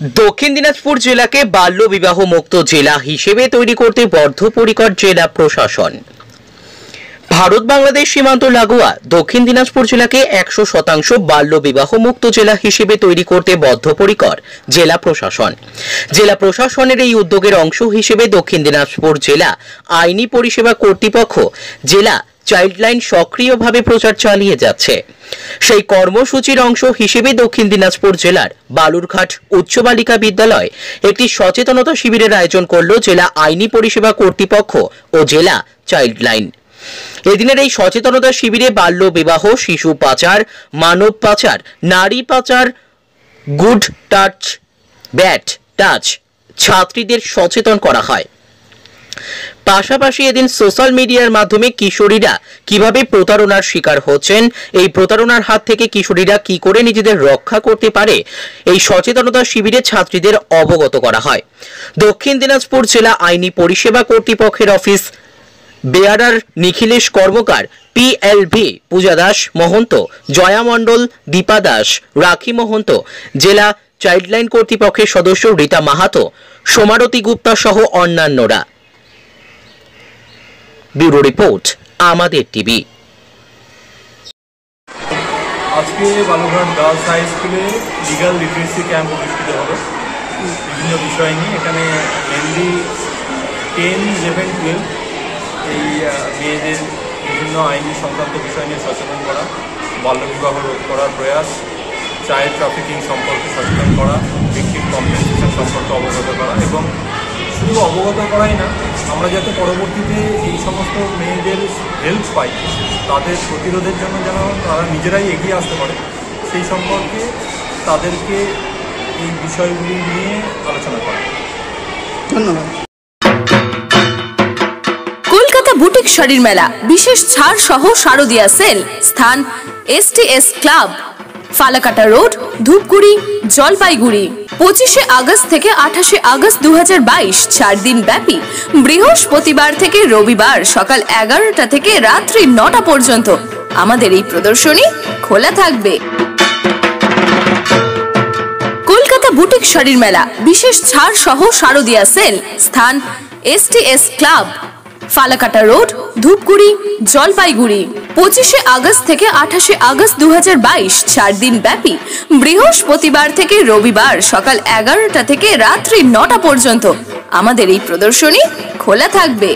দক্ষিণ দিনাজপুর জেলাকে বাল্য বিবাহ মুক্ত জেলা হিসেবে তৈরি করতে বদ্ধপরিকর জেলা প্রশাসন। ভারত বাংলাদেশ সীমান্ত লাগোয়া দক্ষিণ দিনাজপুর জেলাকে একশো শতাংশ বাল্য বিবাহ মুক্ত জেলা হিসেবে তৈরি করতে বদ্ধপরিকর জেলা প্রশাসন। জেলা প্রশাসনের এই উদ্যোগের অংশ হিসেবে দক্ষিণ দিনাজপুর জেলা আইনি পরিষেবা কর্তৃপক্ষ জেলা চাইল্ডলাইন সক্রিয়ভাবে প্রচার চালিয়ে যাচ্ছে। সেই কর্মসূচির অংশ হিসেবে দক্ষিণ দিনাজপুর জেলার বালুরঘাট উচ্চ বালিকা বিদ্যালয় একটি সচেতনতা শিবিরের আয়োজন করল জেলা আইনি পরিষেবা কর্তৃপক্ষ ও জেলা চাইল্ডলাইন। এদিনের এই সচেতনতা শিবিরে বাল্য বিবাহ, শিশু পাচার, মানব পাচার, নারী পাচার, গুড টাচ ব্যাট টাচ ছাত্রীদের সচেতন করা হয়। পাশাপাশি এদিন সোশ্যাল মিডিয়ার মাধ্যমে কিশোরীরা কীভাবে প্রতারণার শিকার হচ্ছেন, এই প্রতারণার হাত থেকে কিশোরীরা কি করে নিজেদের রক্ষা করতে পারে, এই সচেতনতা শিবিরে ছাত্রীদের অবগত করা হয়। দক্ষিণ দিনাজপুর জেলা আইনি পরিষেবা কর্তৃপক্ষের office, bearer Nikhilesh Karmakar PLV Puja Das Mahanta, Jaya Mondal, Dipa Das, Rakhi Mahanta, জেলা চাইল্ডলাইন কর্তৃপক্ষের সদস্য রীতা মাহাতো, সোমারতী গুপ্তা সহ অন্যান্যরা। ব্যুরো রিপোর্ট, আমাদের টিভি। আজকে বালুরঘাট গার্লস হাই স্কুলে লিগাল লিটারেসি ক্যাম্প অনুষ্ঠিত হলো বিভিন্ন বিষয় নিয়ে। এখানে মেনলি টেন ইলেভেন টুয়েলভ এই মেয়েদের বিভিন্ন আইনি সংক্রান্ত বিষয় নিয়ে সচেতন করা, বাল্যবিবাহ রোধ করার প্রয়াস চাইল্ড ট্রাফিকিং সম্পর্কে সচেতন করা ভিক্টিম কম্পেনসেশন সম্পর্কে অবগত করা এবং শুধু অবগত করাই না আমরা যাতে পরবর্তীতে এই সমস্ত মেয়েদের হেল্প পাই তাদের প্রতিরোধের জন্য যেন তারা নিজেরাই এগিয়ে আসতে পারে সেই সম্পর্কে তাদেরকে এই বিষয়গুলি নিয়ে আলোচনা করা ধন্যবাদ। কলকাতা বুটিক শাড়ির মেলা বিশেষ ছাড় সহ শারদিয়া সেল স্থান STS club Falakata road Dhupguri Jalpaiguri. পঁচিশে আগস্ট থেকে আঠাশে আগস্ট দু হাজার বাইশ, চার দিন ব্যাপী বৃহস্পতিবার থেকে রবিবার সকাল এগারোটা থেকে রাত্রি নটা পর্যন্ত। আমাদের এই প্রদর্শনী খোলা থাকবে। কলকাতা বুটিক শাড়ির মেলা, বিশেষ ছাড় সহ শারদিয়া সেল, স্থান STS club, Falakata road, Dhupguri, Jalpaiguri. পঁচিশে আগস্ট থেকে আঠাশে আগস্ট দু চার দিন ব্যাপী বৃহস্পতিবার থেকে রবিবার সকাল এগারোটা থেকে রাত্রি নটা পর্যন্ত। আমাদের এই প্রদর্শনী খোলা থাকবে।